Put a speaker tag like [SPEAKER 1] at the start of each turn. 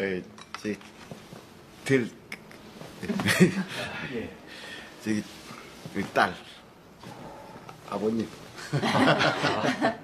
[SPEAKER 1] 에, 저기, 들,
[SPEAKER 2] 예.
[SPEAKER 1] 저기, 우리 딸, 아버님.